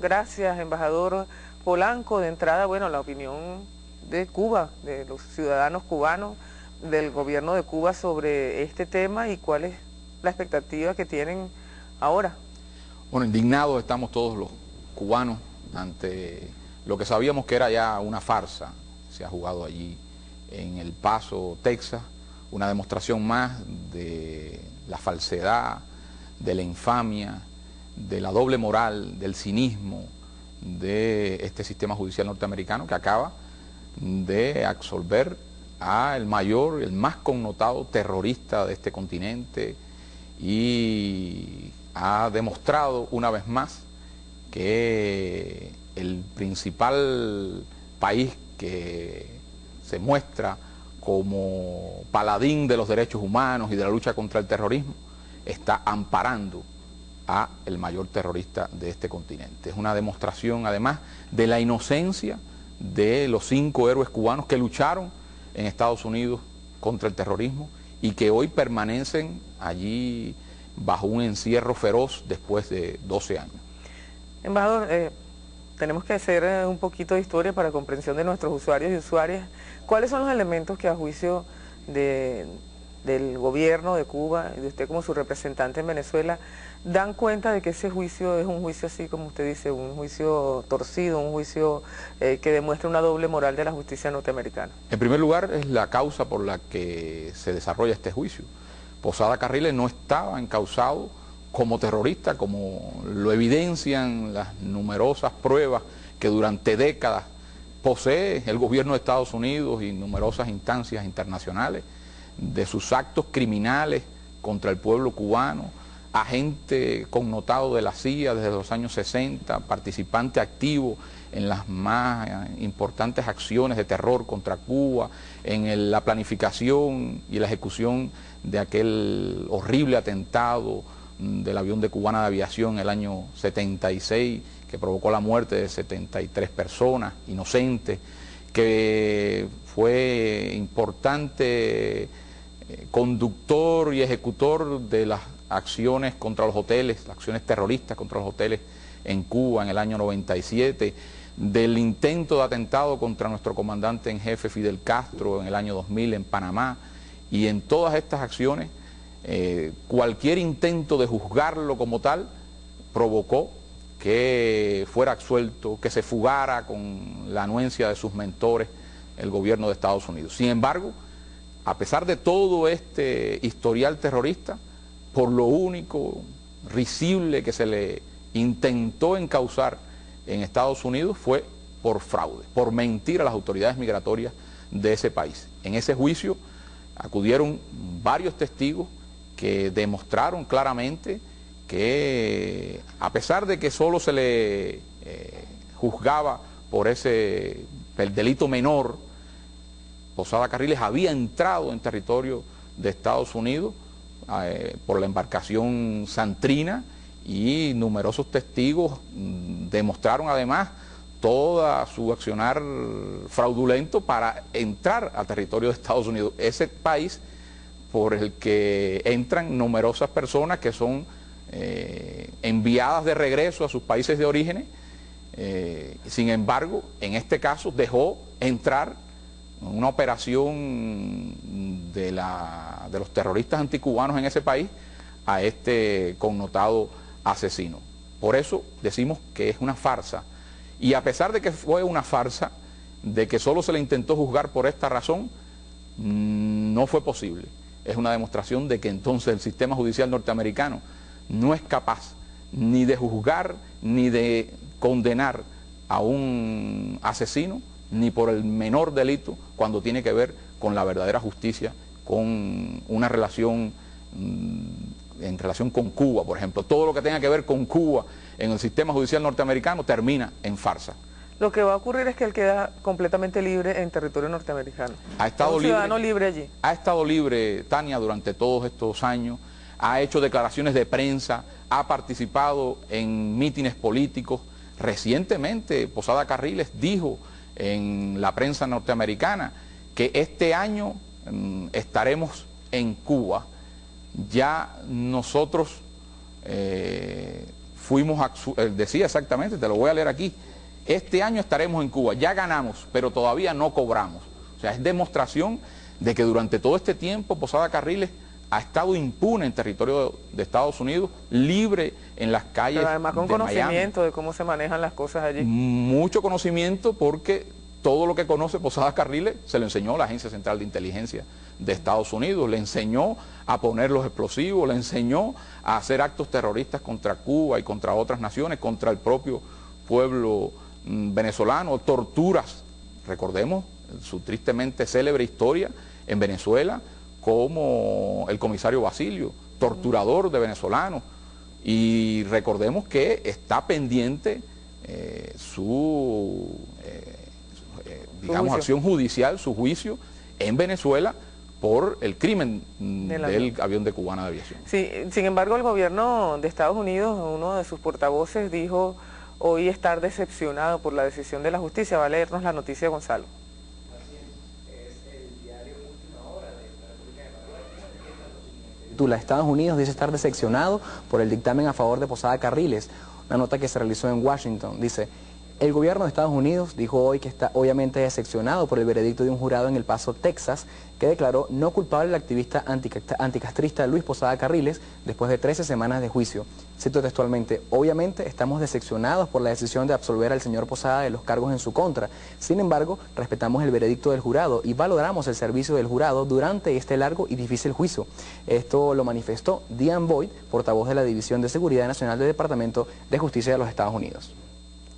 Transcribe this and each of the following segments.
Gracias, embajador Polanco. De entrada, bueno, la opinión de Cuba, de los ciudadanos cubanos, del gobierno de Cuba sobre este tema y cuál es la expectativa que tienen ahora. Bueno, indignados estamos todos los cubanos ante lo que sabíamos que era ya una farsa. Se ha jugado allí en El Paso, Texas, una demostración más de la falsedad, de la infamia, de la doble moral, del cinismo de este sistema judicial norteamericano que acaba de absolver a el mayor, el más connotado terrorista de este continente y ha demostrado una vez más que el principal país que se muestra como paladín de los derechos humanos y de la lucha contra el terrorismo está amparando a el mayor terrorista de este continente. Es una demostración además de la inocencia de los cinco héroes cubanos que lucharon en Estados Unidos contra el terrorismo y que hoy permanecen allí bajo un encierro feroz después de 12 años. Embajador, eh, tenemos que hacer eh, un poquito de historia para comprensión de nuestros usuarios y usuarias. ¿Cuáles son los elementos que a juicio de, del gobierno de Cuba y de usted como su representante en Venezuela dan cuenta de que ese juicio es un juicio así como usted dice, un juicio torcido, un juicio eh, que demuestra una doble moral de la justicia norteamericana? En primer lugar es la causa por la que se desarrolla este juicio. Posada Carriles no estaba encausado como terrorista, como lo evidencian las numerosas pruebas que durante décadas posee el gobierno de Estados Unidos y numerosas instancias internacionales de sus actos criminales contra el pueblo cubano, agente connotado de la CIA desde los años 60, participante activo en las más importantes acciones de terror contra Cuba, en la planificación y la ejecución de aquel horrible atentado del avión de cubana de aviación en el año 76, que provocó la muerte de 73 personas inocentes, que fue importante conductor y ejecutor de las acciones contra los hoteles, acciones terroristas contra los hoteles en Cuba en el año 97, del intento de atentado contra nuestro comandante en jefe Fidel Castro en el año 2000 en Panamá, y en todas estas acciones eh, cualquier intento de juzgarlo como tal provocó que fuera absuelto, que se fugara con la anuencia de sus mentores el gobierno de Estados Unidos. Sin embargo, a pesar de todo este historial terrorista, por lo único risible que se le intentó encauzar en Estados Unidos fue por fraude, por mentir a las autoridades migratorias de ese país. En ese juicio acudieron varios testigos que demostraron claramente que a pesar de que solo se le eh, juzgaba por ese el delito menor, Posada Carriles había entrado en territorio de Estados Unidos eh, por la embarcación Santrina y numerosos testigos mm, demostraron además toda su accionar fraudulento para entrar al territorio de Estados Unidos. Ese país por el que entran numerosas personas que son eh, enviadas de regreso a sus países de origen. Eh, sin embargo, en este caso dejó entrar una operación de, la, de los terroristas anticubanos en ese país a este connotado asesino. Por eso decimos que es una farsa. Y a pesar de que fue una farsa, de que solo se le intentó juzgar por esta razón, mm, no fue posible es una demostración de que entonces el sistema judicial norteamericano no es capaz ni de juzgar ni de condenar a un asesino ni por el menor delito cuando tiene que ver con la verdadera justicia, con una relación mm, en relación con Cuba, por ejemplo. Todo lo que tenga que ver con Cuba en el sistema judicial norteamericano termina en farsa. Lo que va a ocurrir es que él queda completamente libre en territorio norteamericano. Ha estado un ciudadano libre, allí. Ha estado libre Tania durante todos estos años, ha hecho declaraciones de prensa, ha participado en mítines políticos. Recientemente Posada Carriles dijo en la prensa norteamericana que este año mm, estaremos en Cuba. Ya nosotros eh, fuimos, eh, decía exactamente, te lo voy a leer aquí, este año estaremos en Cuba, ya ganamos, pero todavía no cobramos. O sea, es demostración de que durante todo este tiempo Posada Carriles ha estado impune en territorio de Estados Unidos, libre en las calles. Pero además con conocimiento de cómo se manejan las cosas allí. Mucho conocimiento porque todo lo que conoce Posadas Carriles se lo enseñó la Agencia Central de Inteligencia de Estados Unidos, le enseñó a poner los explosivos, le enseñó a hacer actos terroristas contra Cuba y contra otras naciones, contra el propio pueblo mm, venezolano, torturas, recordemos su tristemente célebre historia en Venezuela, como el comisario Basilio, torturador de venezolanos. Y recordemos que está pendiente eh, su, eh, eh, digamos, acción judicial, su juicio en Venezuela por el crimen del, avión. de cubana de aviación. Sí, sin embargo, el gobierno de Estados Unidos, uno de sus portavoces, dijo hoy estar decepcionado por la decisión de la justicia. Va a leernos la noticia, Gonzalo. Estados Unidos dice estar decepcionado por el dictamen a favor de Posada Carriles, una nota que se realizó en Washington. Dice, el gobierno de Estados Unidos dijo hoy que está obviamente decepcionado por el veredicto de un jurado en El Paso, Texas, que declaró no culpable al activista anticastrista Luis Posada Carriles después de 13 semanas de juicio. Cito textualmente, obviamente estamos decepcionados por la decisión de absolver al señor Posada de los cargos en su contra. Sin embargo, respetamos el veredicto del jurado y valoramos el servicio del jurado durante este largo y difícil juicio. Esto lo manifestó Diane Boyd, portavoz de la División de Seguridad Nacional del Departamento de Justicia de los Estados Unidos.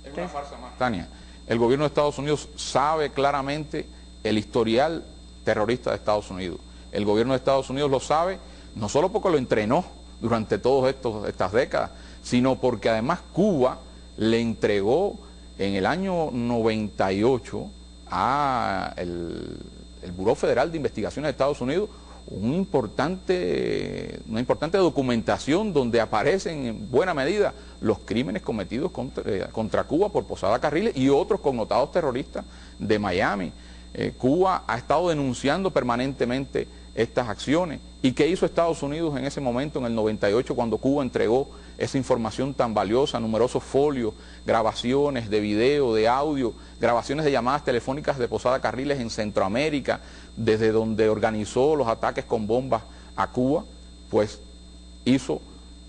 Es una farsa más, Tania. El gobierno de Estados Unidos sabe claramente el historial terrorista de Estados Unidos. El gobierno de Estados Unidos lo sabe no solo porque lo entrenó durante todas estas décadas, sino porque además Cuba le entregó en el año 98 a el, el Buró Federal de Investigaciones de Estados Unidos un importante, una importante documentación donde aparecen en buena medida los crímenes cometidos contra, eh, Cuba por Posada Carriles y otros connotados terroristas de Miami. Eh, Cuba ha estado denunciando permanentemente estas acciones. ¿Y qué hizo Estados Unidos en ese momento, en el 98, cuando Cuba entregó esa información tan valiosa, numerosos folios, grabaciones de video, de audio, grabaciones de llamadas telefónicas de Posada Carriles en Centroamérica, desde donde organizó los ataques con bombas a Cuba, pues hizo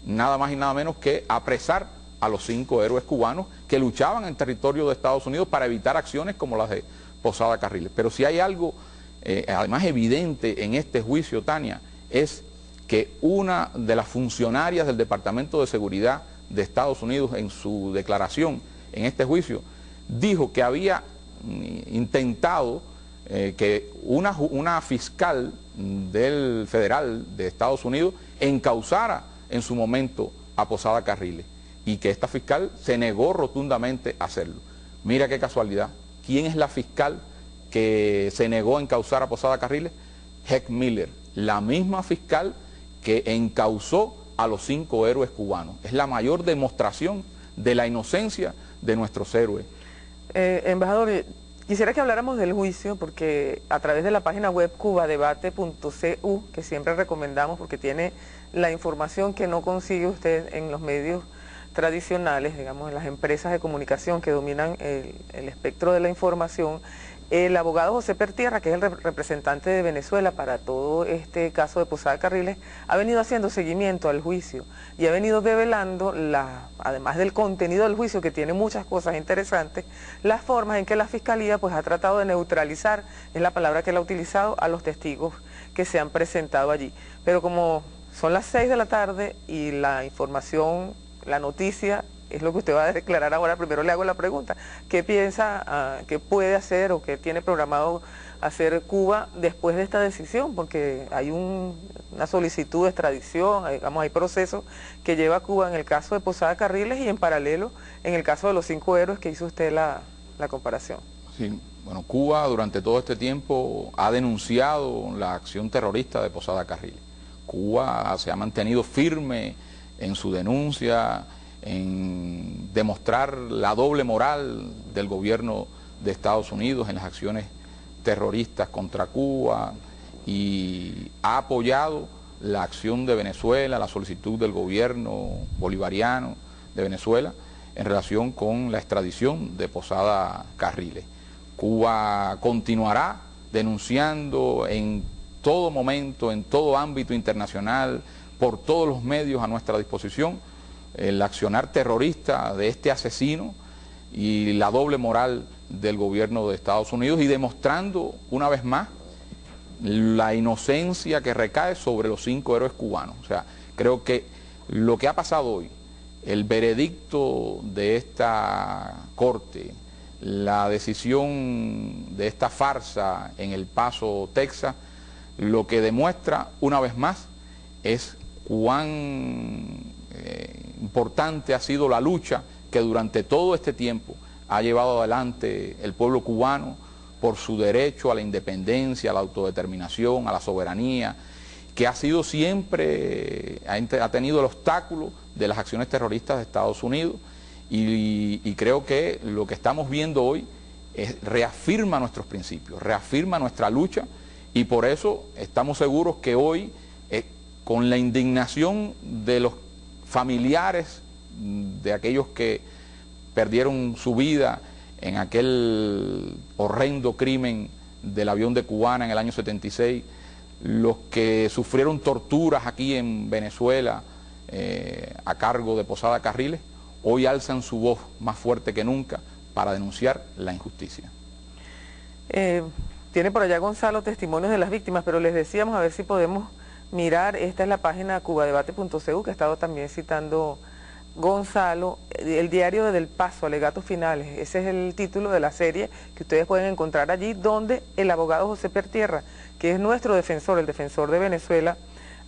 nada más y nada menos que apresar a los cinco héroes cubanos que luchaban en territorio de Estados Unidos para evitar acciones como las de Posada Carriles. Pero si hay algo, eh, además evidente en este juicio, Tania, es que una de las funcionarias del Departamento de Seguridad de Estados Unidos en su declaración en este juicio dijo que había mm, intentado eh, que una, una fiscal del federal de Estados Unidos encausara en su momento a Posada Carriles y que esta fiscal se negó rotundamente a hacerlo. Mira qué casualidad. ¿Quién es la fiscal que se negó a encausar a Posada Carriles? Heck Miller, la misma fiscal que encausó a los cinco héroes cubanos. Es la mayor demostración de la inocencia de nuestros héroes. Eh, embajador, quisiera que habláramos del juicio porque a través de la página web cubadebate.cu, que siempre recomendamos porque tiene la información que no consigue usted en los medios tradicionales, digamos, en las empresas de comunicación que dominan el espectro de la información, el abogado José Pertierra, que es el representante de Venezuela para todo este caso de Posada Carriles, ha venido haciendo seguimiento al juicio y ha venido develando, la, además del contenido del juicio, que tiene muchas cosas interesantes, las formas en que la Fiscalía pues, ha tratado de neutralizar, es la palabra que él ha utilizado, a los testigos que se han presentado allí. Pero como son las seis de la tarde y la información, la noticia es lo que usted va a declarar ahora. Primero le hago la pregunta. ¿Qué piensa, ah, qué puede hacer o qué tiene programado hacer Cuba después de esta decisión? Porque hay una solicitud de extradición, digamos, hay procesos que lleva Cuba en el caso de Posada Carriles y en paralelo en el caso de los cinco héroes que hizo usted la comparación. Sí, bueno, Cuba durante todo este tiempo ha denunciado la acción terrorista de Posada Carriles. Cuba se ha mantenido firme en su denuncia, en demostrar la doble moral del gobierno de Estados Unidos en las acciones terroristas contra Cuba y ha apoyado la acción de Venezuela, la solicitud del gobierno bolivariano de Venezuela en relación con la extradición de Posada Carriles. Cuba continuará denunciando en todo momento, en todo ámbito internacional, por todos los medios a nuestra disposición, el accionar terrorista de este asesino y la doble moral del gobierno de Estados Unidos y demostrando una vez más la inocencia que recae sobre los cinco héroes cubanos. O sea, creo que lo que ha pasado hoy, el veredicto de esta corte, la decisión de esta farsa en El Paso, Texas, lo que demuestra una vez más es cuán eh, importante ha sido la lucha que durante todo este tiempo ha llevado adelante el pueblo cubano por su derecho a la independencia, a la autodeterminación, a la soberanía, que ha sido siempre, ha tenido el obstáculo de las acciones terroristas de Estados Unidos y, creo que lo que estamos viendo hoy reafirma nuestros principios, reafirma nuestra lucha y por eso estamos seguros que hoy, eh, con la indignación de los familiares de aquellos que perdieron su vida en aquel horrendo crimen del avión de Cubana en el año 76, los que sufrieron torturas aquí en Venezuela eh, a cargo de Posada Carriles, hoy alzan su voz más fuerte que nunca para denunciar la injusticia. Eh, tiene por allá Gonzalo testimonios de las víctimas, pero les decíamos a ver si podemos mirar, esta es la página cubadebate.cu que ha estado también citando Gonzalo, el diario de Del Paso, alegatos finales, ese es el título de la serie que ustedes pueden encontrar allí, donde el abogado José Pertierra, que es nuestro defensor, el defensor de Venezuela,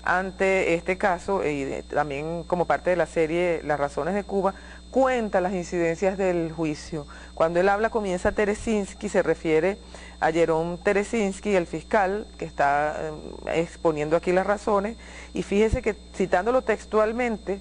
ante este caso y también como parte de la serie Las razones de Cuba, cuenta las incidencias del juicio. Cuando él habla comienza Teresinski, se refiere a Jerón Teresinski, el fiscal, que está eh, exponiendo aquí las razones, y fíjese que citándolo textualmente,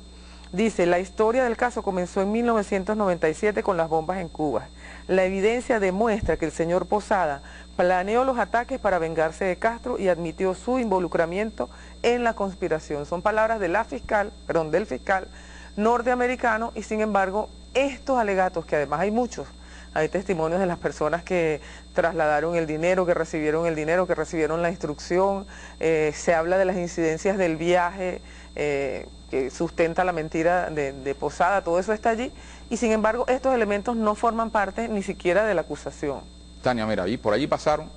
dice, la historia del caso comenzó en 1997 con las bombas en Cuba. La evidencia demuestra que el señor Posada planeó los ataques para vengarse de Castro y admitió su involucramiento en la conspiración. Son palabras de la fiscal, perdón, del fiscal norteamericano y sin embargo estos alegatos, que además hay muchos, hay testimonios de las personas que trasladaron el dinero, que recibieron el dinero, que recibieron la instrucción, eh, se habla de las incidencias del viaje eh, que sustenta la mentira de, de, Posada, todo eso está allí, y sin embargo estos elementos no forman parte ni siquiera de la acusación. Tania, mira, por allí pasaron,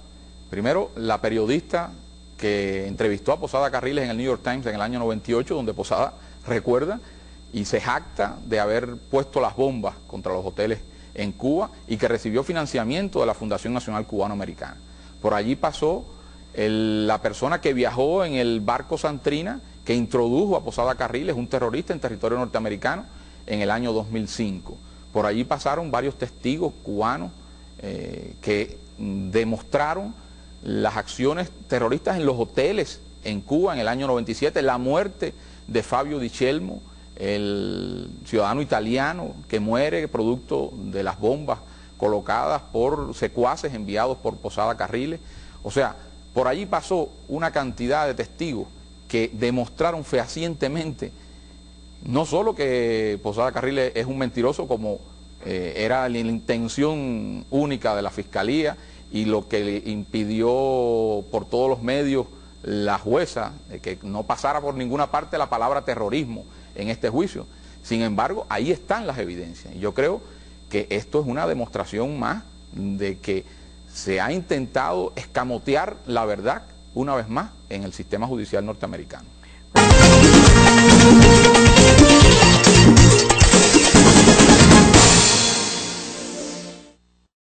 primero la periodista que entrevistó a Posada Carriles en el New York Times en el año 98, donde Posada recuerda y se jacta de haber puesto las bombas contra los hoteles en Cuba y que recibió financiamiento de la Fundación Nacional Cubano-Americana. Por allí pasó la persona que viajó en el barco Santrina, que introdujo a Posada Carriles, un terrorista en territorio norteamericano, en el año 2005. Por allí pasaron varios testigos cubanos eh, que demostraron las acciones terroristas en los hoteles en Cuba en el año 97, la muerte de Fabio Di Chelmo, el ciudadano italiano que muere producto de las bombas colocadas por secuaces enviados por Posada Carriles. O sea, por allí pasó una cantidad de testigos que demostraron fehacientemente no solo que Posada Carriles es un mentiroso como eh, era la intención única de la Fiscalía y lo que le impidió por todos los medios la jueza que no pasara por ninguna parte la palabra terrorismo en este juicio. Sin embargo, ahí están las evidencias. Yo creo que esto es una demostración más de que se ha intentado escamotear la verdad una vez más en el sistema judicial norteamericano.